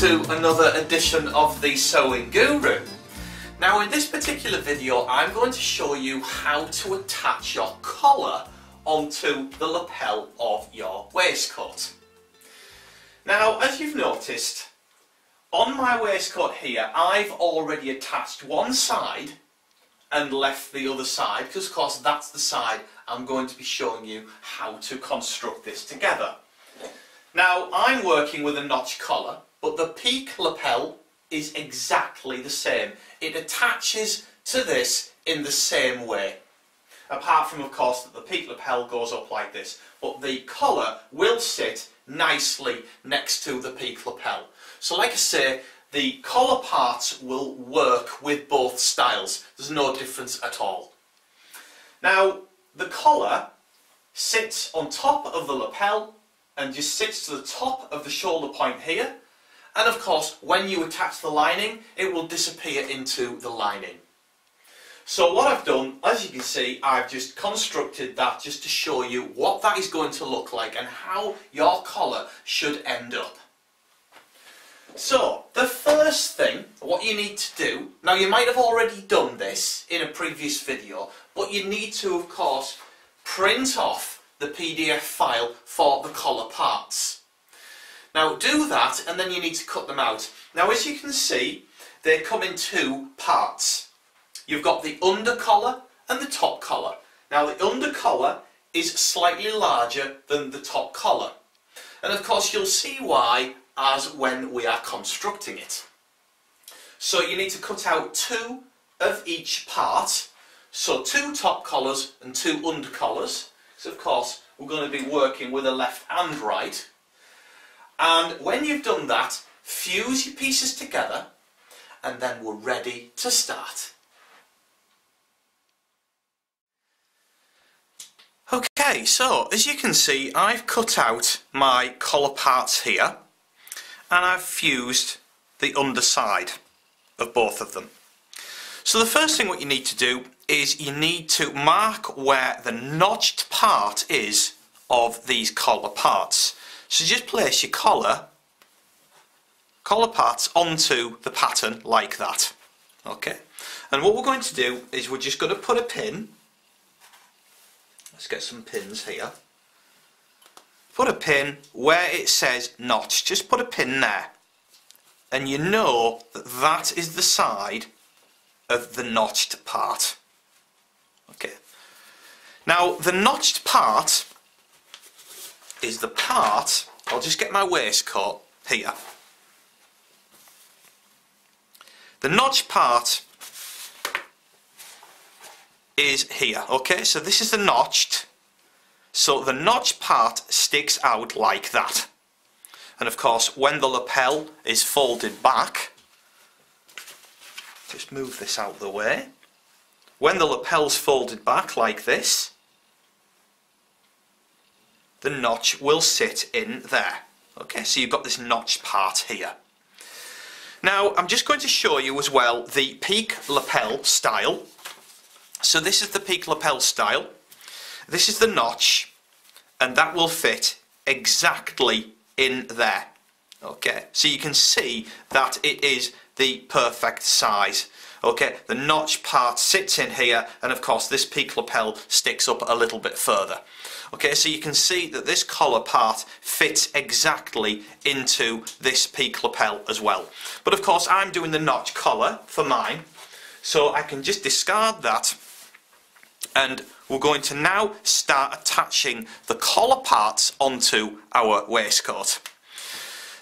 to another edition of the Sewing Guru. Now in this particular video I'm going to show you how to attach your collar onto the lapel of your waistcoat. Now as you've noticed on my waistcoat here I've already attached one side and left the other side because of course that's the side I'm going to be showing you how to construct this together. Now I'm working with a notch collar but the peak lapel is exactly the same. It attaches to this in the same way. Apart from of course that the peak lapel goes up like this but the collar will sit nicely next to the peak lapel. So like I say the collar parts will work with both styles. There's no difference at all. Now the collar sits on top of the lapel and just sits to the top of the shoulder point here and of course when you attach the lining it will disappear into the lining. So what I've done, as you can see, I've just constructed that just to show you what that is going to look like and how your collar should end up. So, the first thing, what you need to do, now you might have already done this in a previous video, but you need to, of course, print off the PDF file for the collar parts. Now do that and then you need to cut them out. Now as you can see, they come in two parts. You've got the under collar and the top collar. Now the under collar is slightly larger than the top collar. And of course you'll see why as when we are constructing it. So you need to cut out two of each part. So two top collars and two under collars. So of course we're going to be working with a left and right. And when you've done that, fuse your pieces together and then we're ready to start. Okay, so as you can see I've cut out my collar parts here and I've fused the underside of both of them. So the first thing what you need to do is you need to mark where the notched part is of these collar parts. So just place your collar, collar parts onto the pattern like that. Okay. And what we're going to do is we're just going to put a pin. Let's get some pins here. Put a pin where it says notch. Just put a pin there. And you know that that is the side of the notched part. Okay. Now the notched part is the part, I'll just get my waistcoat here. The notch part is here, okay, so this is the notched, so the notch part sticks out like that. And of course, when the lapel is folded back, just move this out of the way, when the lapel's folded back like this, the notch will sit in there. Okay, so you've got this notch part here. Now, I'm just going to show you as well the peak lapel style. So this is the peak lapel style. This is the notch, and that will fit exactly in there. Okay, so you can see that it is the perfect size. Okay, the notch part sits in here, and of course this peak lapel sticks up a little bit further. Okay, so you can see that this collar part fits exactly into this peak lapel as well. But of course I'm doing the notch collar for mine, so I can just discard that and we're going to now start attaching the collar parts onto our waistcoat.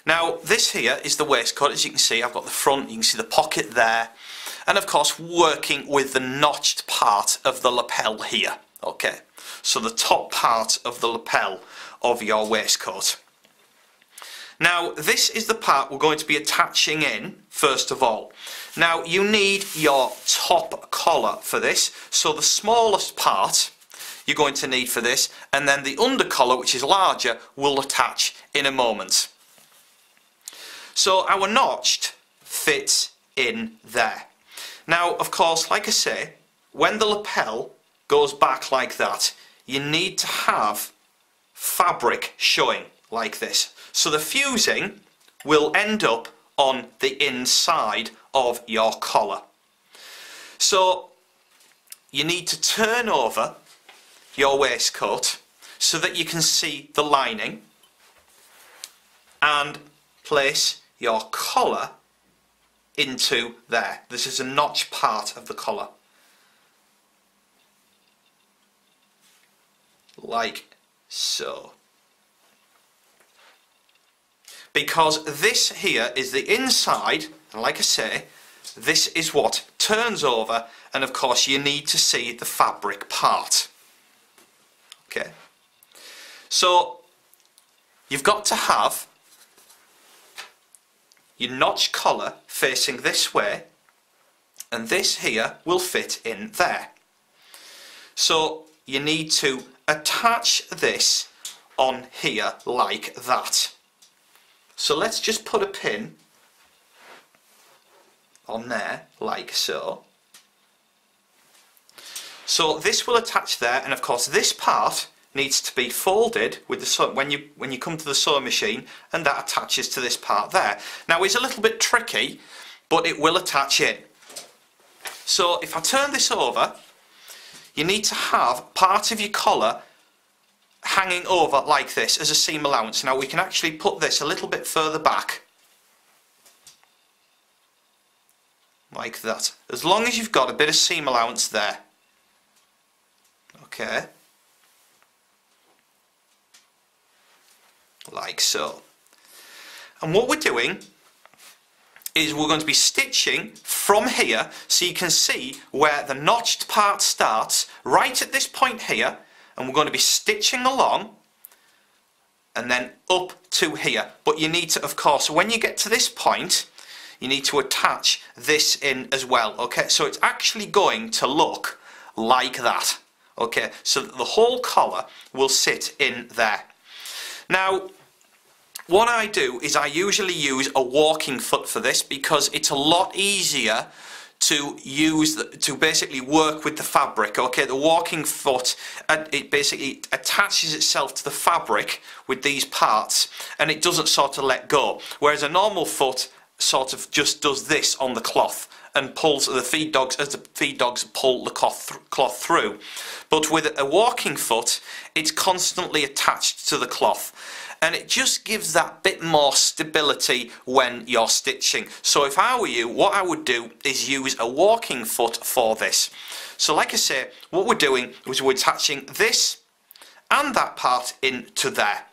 Now this here is the waistcoat as you can see I've got the front, you can see the pocket there and of course working with the notched part of the lapel here okay so the top part of the lapel of your waistcoat. Now this is the part we're going to be attaching in first of all. Now you need your top collar for this so the smallest part you're going to need for this and then the under collar which is larger will attach in a moment. So our notched fits in there. Now of course like I say when the lapel goes back like that you need to have fabric showing like this. So the fusing will end up on the inside of your collar. So you need to turn over your waistcoat so that you can see the lining and place your collar into there. This is a notch part of the collar. Like so. Because this here is the inside, and like I say, this is what turns over, and of course you need to see the fabric part. Okay. So, you've got to have your notch collar facing this way and this here will fit in there. So you need to attach this on here like that. So let's just put a pin on there like so. So this will attach there and of course this part needs to be folded with the when you when you come to the sewing machine and that attaches to this part there. Now it's a little bit tricky but it will attach in. So if I turn this over you need to have part of your collar hanging over like this as a seam allowance. Now we can actually put this a little bit further back like that as long as you've got a bit of seam allowance there okay like so. And what we're doing is we're going to be stitching from here so you can see where the notched part starts right at this point here and we're going to be stitching along and then up to here. But you need to of course when you get to this point you need to attach this in as well okay? So it's actually going to look like that okay? So that the whole collar will sit in there. Now, what I do is I usually use a walking foot for this because it's a lot easier to use the, to basically work with the fabric okay? The walking foot uh, it basically attaches itself to the fabric with these parts and it doesn't sort of let go. Whereas a normal foot sort of just does this on the cloth and pulls the feed dogs as the feed dogs pull the cloth, th cloth through. But with a walking foot, it's constantly attached to the cloth and it just gives that bit more stability when you're stitching. So if I were you, what I would do is use a walking foot for this. So like I say, what we're doing is we're attaching this and that part into there.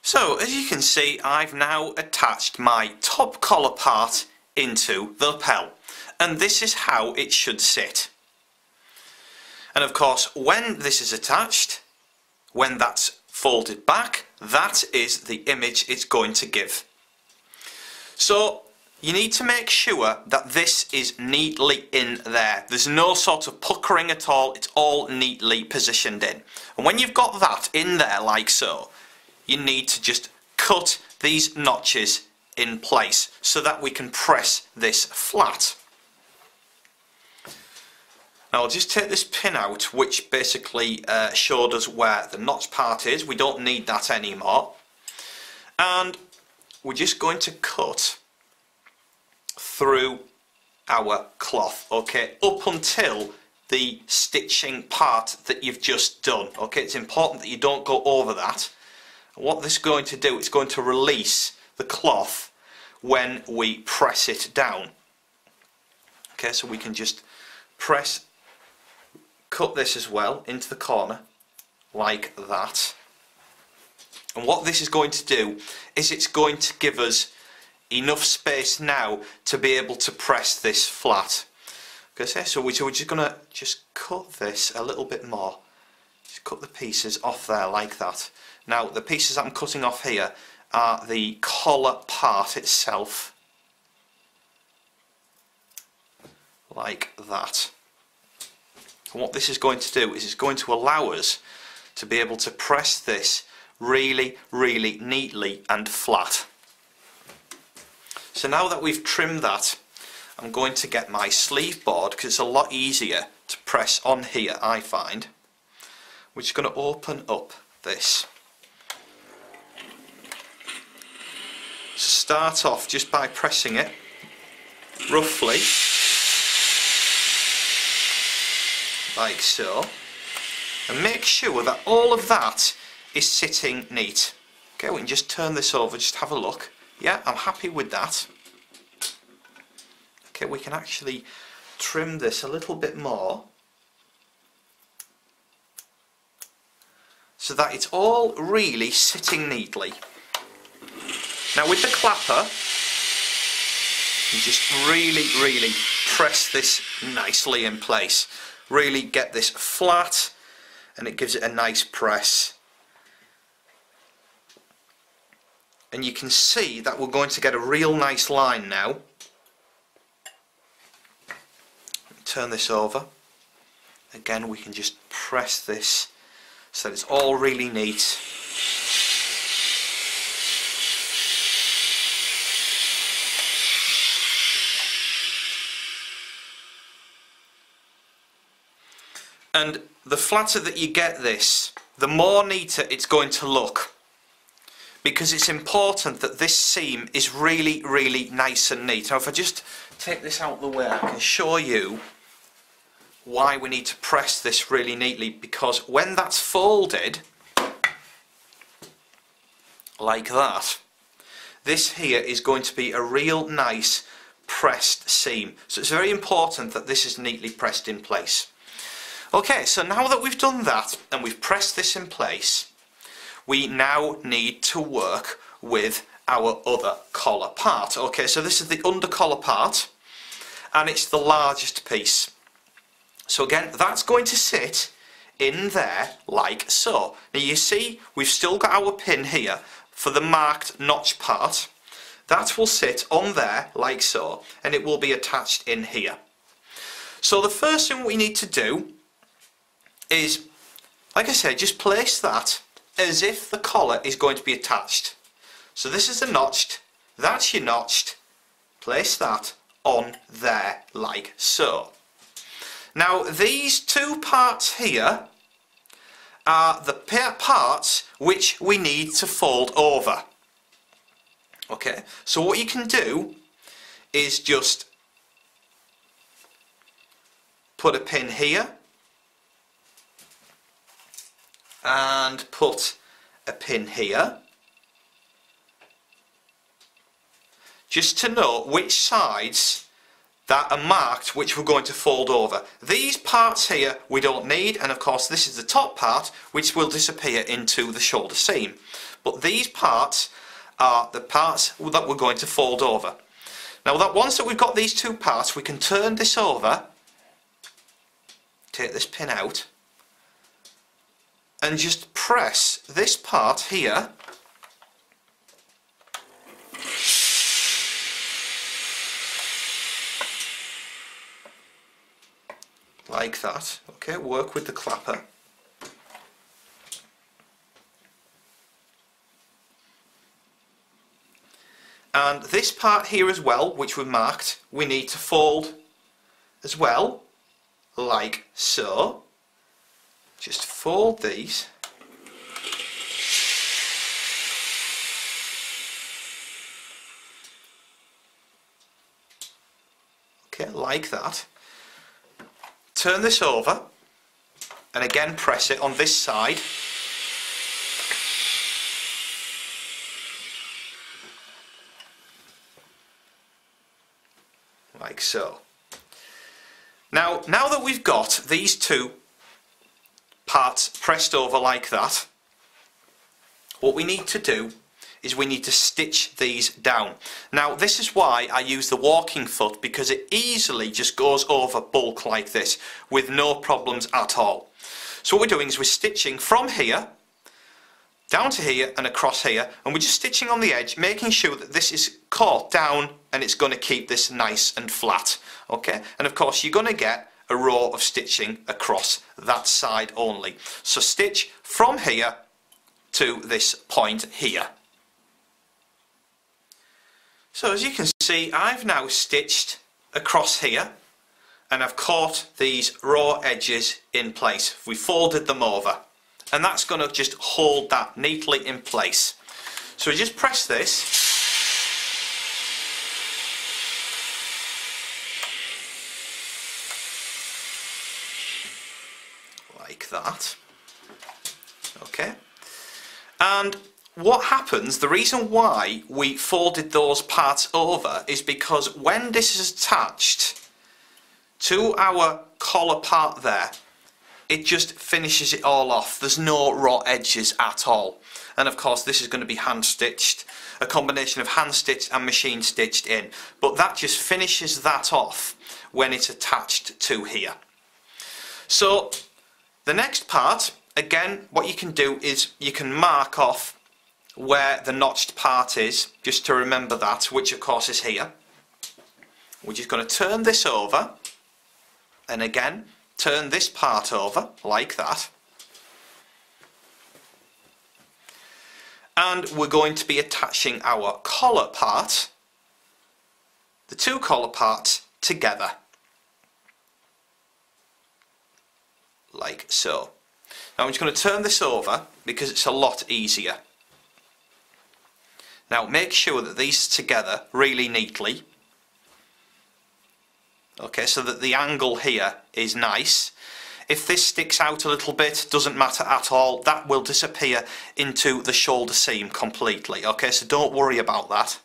So as you can see I've now attached my top collar part into the lapel and this is how it should sit. And of course when this is attached, when that's folded back, that is the image it's going to give. So you need to make sure that this is neatly in there. There's no sort of puckering at all, it's all neatly positioned in. And when you've got that in there like so, you need to just cut these notches in place so that we can press this flat. Now I'll just take this pin out which basically uh, showed us where the notch part is. We don't need that anymore. And we're just going to cut through our cloth, okay, up until the stitching part that you've just done. Okay, it's important that you don't go over that what this is going to do, it's going to release the cloth when we press it down. Okay, so we can just press, cut this as well into the corner, like that. And what this is going to do is it's going to give us enough space now to be able to press this flat. Okay, so we're just going to just cut this a little bit more. Just cut the pieces off there like that. Now the pieces that I'm cutting off here are the collar part itself. Like that. And what this is going to do is it's going to allow us to be able to press this really, really neatly and flat. So now that we've trimmed that, I'm going to get my sleeve board because it's a lot easier to press on here, I find. We're just going to open up this So start off just by pressing it roughly like so and make sure that all of that is sitting neat. Okay, we can just turn this over, just have a look. Yeah, I'm happy with that. Okay, we can actually trim this a little bit more so that it's all really sitting neatly. Now with the clapper, you just really, really press this nicely in place. Really get this flat and it gives it a nice press. And you can see that we're going to get a real nice line now. Turn this over. Again, we can just press this so it's all really neat. And the flatter that you get this, the more neater it's going to look. Because it's important that this seam is really, really nice and neat. Now if I just take this out of the way, I can show you why we need to press this really neatly. Because when that's folded, like that, this here is going to be a real nice pressed seam. So it's very important that this is neatly pressed in place. Okay, so now that we've done that and we've pressed this in place, we now need to work with our other collar part. Okay, so this is the under collar part and it's the largest piece. So again, that's going to sit in there like so. Now you see, we've still got our pin here for the marked notch part. That will sit on there like so and it will be attached in here. So the first thing we need to do is, like I said, just place that as if the collar is going to be attached. So this is the notched, that's your notched, place that on there like so. Now these two parts here are the parts which we need to fold over. Okay, so what you can do is just put a pin here and put a pin here just to know which sides that are marked which we're going to fold over. These parts here we don't need and of course this is the top part which will disappear into the shoulder seam. But these parts are the parts that we're going to fold over. Now that once that we've got these two parts we can turn this over, take this pin out and just press this part here. Like that. Okay work with the clapper. And this part here as well which we've marked we need to fold as well like so just fold these. Okay like that. Turn this over and again press it on this side. Like so. Now now that we've got these two parts pressed over like that what we need to do is we need to stitch these down. Now this is why I use the walking foot because it easily just goes over bulk like this with no problems at all. So what we're doing is we're stitching from here down to here and across here and we're just stitching on the edge making sure that this is caught down and it's going to keep this nice and flat okay? And of course you're going to get a row of stitching across that side only. So stitch from here to this point here. So as you can see I've now stitched across here and I've caught these raw edges in place. We folded them over and that's going to just hold that neatly in place. So we just press this that. Okay. And what happens, the reason why we folded those parts over is because when this is attached to our collar part there, it just finishes it all off. There's no raw edges at all. And of course this is going to be hand stitched, a combination of hand stitched and machine stitched in. But that just finishes that off when it's attached to here. So the next part, again, what you can do is you can mark off where the notched part is, just to remember that, which of course is here. We're just going to turn this over, and again, turn this part over, like that. And we're going to be attaching our collar part, the two collar parts, together. Like so. Now I'm just going to turn this over because it's a lot easier. Now make sure that these together really neatly. Okay, so that the angle here is nice. If this sticks out a little bit, doesn't matter at all, that will disappear into the shoulder seam completely. Okay, so don't worry about that.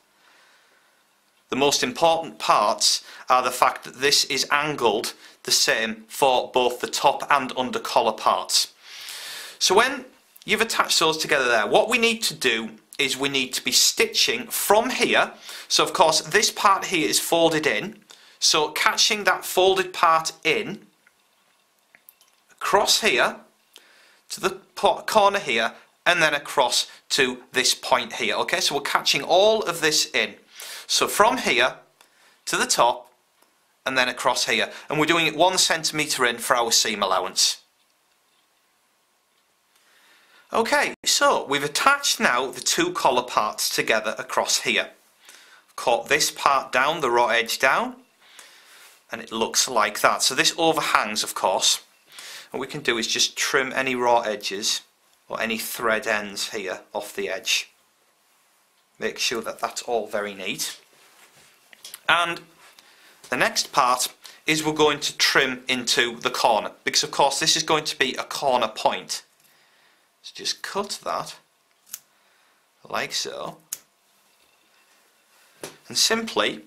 The most important parts are the fact that this is angled the same for both the top and under collar parts. So when you've attached those together there, what we need to do is we need to be stitching from here. So of course this part here is folded in. So catching that folded part in, across here, to the corner here, and then across to this point here. Okay, so we're catching all of this in. So from here to the top, and then across here. And we're doing it one centimetre in for our seam allowance. Okay, so we've attached now the two collar parts together across here. Caught this part down, the raw edge down, and it looks like that. So this overhangs, of course. What we can do is just trim any raw edges or any thread ends here off the edge. Make sure that that's all very neat. And the next part is we're going to trim into the corner because of course this is going to be a corner point. So just cut that like so and simply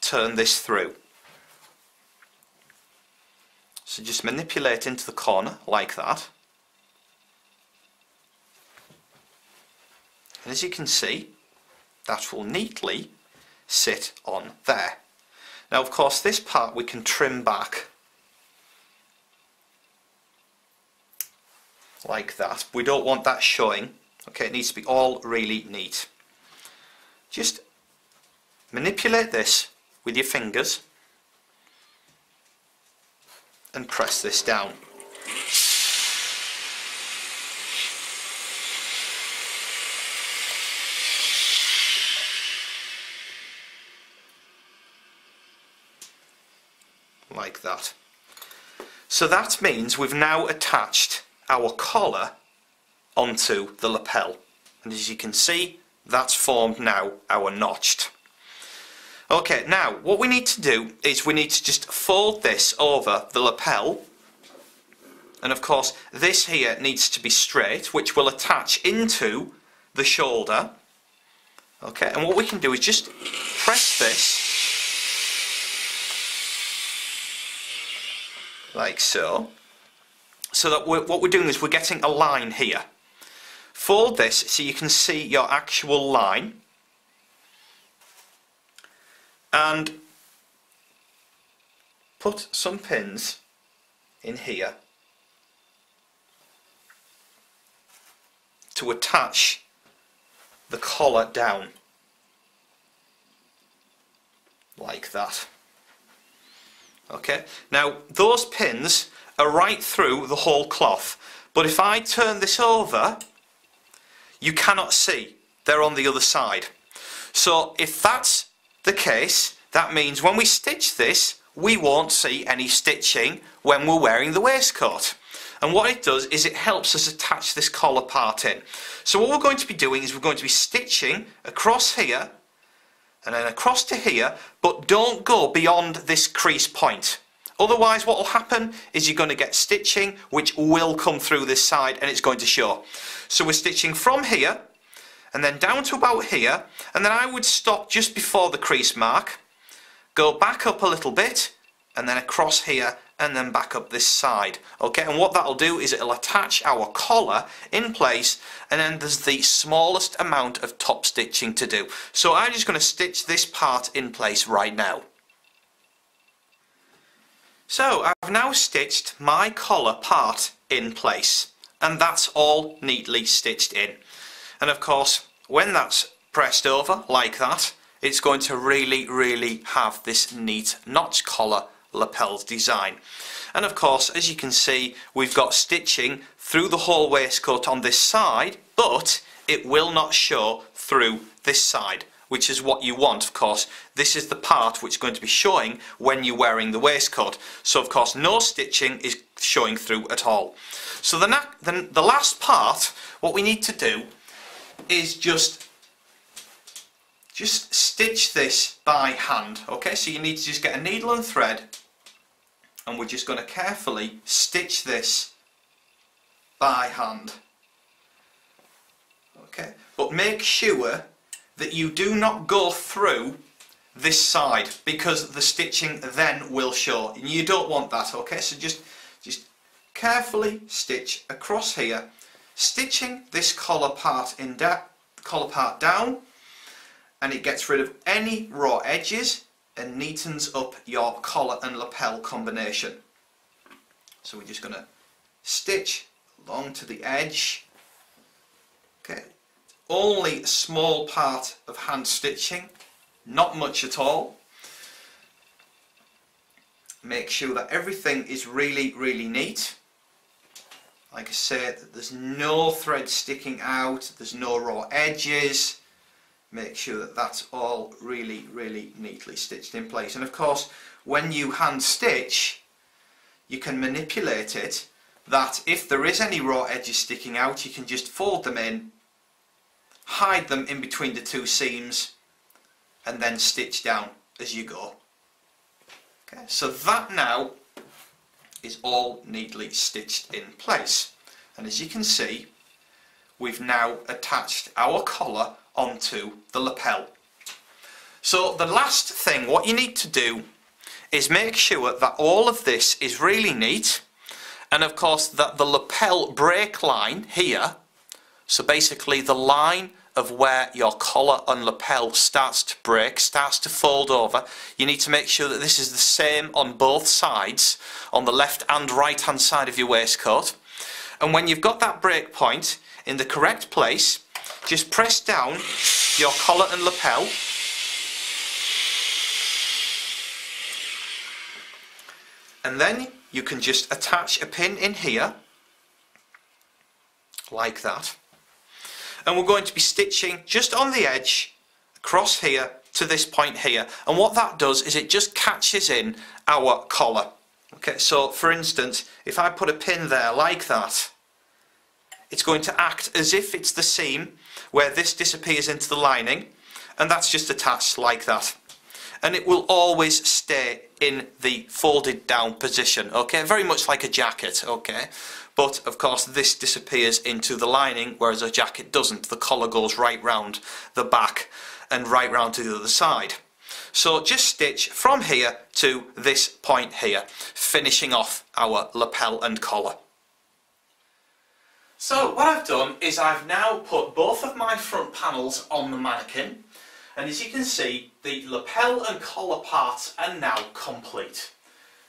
turn this through. So just manipulate into the corner like that. And as you can see, that will neatly sit on there. Now of course this part we can trim back like that. We don't want that showing. Okay, it needs to be all really neat. Just manipulate this with your fingers and press this down. Like that. So that means we've now attached our collar onto the lapel. And as you can see, that's formed now our notched. Okay, now what we need to do is we need to just fold this over the lapel. And of course, this here needs to be straight, which will attach into the shoulder. Okay, and what we can do is just press this like so. So that we're, what we're doing is we're getting a line here. Fold this so you can see your actual line. And put some pins in here to attach the collar down. Like that okay now those pins are right through the whole cloth. But if I turn this over, you cannot see. They're on the other side. So if that's the case, that means when we stitch this, we won't see any stitching when we're wearing the waistcoat. And what it does is it helps us attach this collar part in. So what we're going to be doing is we're going to be stitching across here and then across to here, but don't go beyond this crease point. Otherwise what will happen is you're going to get stitching which will come through this side and it's going to show. So we're stitching from here and then down to about here and then I would stop just before the crease mark, go back up a little bit and then across here and then back up this side. Okay and what that'll do is it'll attach our collar in place and then there's the smallest amount of top stitching to do. So I'm just going to stitch this part in place right now. So I've now stitched my collar part in place and that's all neatly stitched in. And of course when that's pressed over like that it's going to really really have this neat notch collar lapels design. And of course, as you can see, we've got stitching through the whole waistcoat on this side, but it will not show through this side which is what you want. Of course this is the part which is going to be showing when you're wearing the waistcoat. So of course no stitching is showing through at all. So the, the, the last part what we need to do is just just stitch this by hand okay? So you need to just get a needle and thread and we're just going to carefully stitch this by hand. Okay but make sure that you do not go through this side because the stitching then will show. And you don't want that okay? So just just carefully stitch across here stitching this collar part in collar part down and it gets rid of any raw edges and neatens up your collar and lapel combination. So we're just going to stitch along to the edge. Okay, only a small part of hand stitching, not much at all. Make sure that everything is really, really neat. Like I said, there's no thread sticking out, there's no raw edges make sure that that's all really really neatly stitched in place. And of course when you hand stitch you can manipulate it that if there is any raw edges sticking out you can just fold them in hide them in between the two seams and then stitch down as you go. Okay so that now is all neatly stitched in place. And as you can see we've now attached our collar onto the lapel. So the last thing, what you need to do is make sure that all of this is really neat and of course that the lapel break line here, so basically the line of where your collar and lapel starts to break, starts to fold over, you need to make sure that this is the same on both sides, on the left and right hand side of your waistcoat. And when you've got that break point in the correct place, just press down your collar and lapel. And then you can just attach a pin in here like that. And we're going to be stitching just on the edge across here to this point here. And what that does is it just catches in our collar. Okay so for instance if I put a pin there like that it's going to act as if it's the seam where this disappears into the lining and that's just attached like that. And it will always stay in the folded down position okay? Very much like a jacket okay? But of course this disappears into the lining whereas a jacket doesn't. The collar goes right round the back and right round to the other side. So just stitch from here to this point here finishing off our lapel and collar so what I've done is I've now put both of my front panels on the mannequin and as you can see the lapel and collar parts are now complete.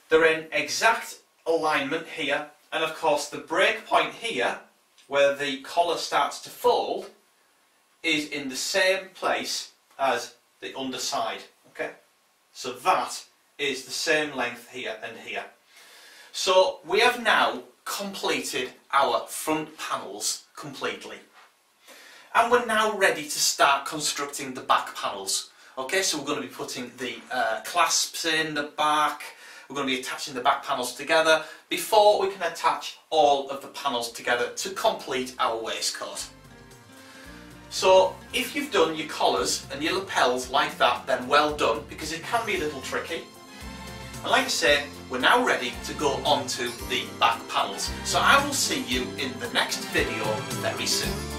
They're in exact alignment here and of course the break point here where the collar starts to fold is in the same place as the underside okay so that is the same length here and here so we have now completed our front panels completely. And we're now ready to start constructing the back panels. Okay, so we're going to be putting the uh, clasps in the back, we're going to be attaching the back panels together before we can attach all of the panels together to complete our waistcoat. So if you've done your collars and your lapels like that then well done because it can be a little tricky And like I say, we're now ready to go on to the back panels. So I will see you in the next video very soon.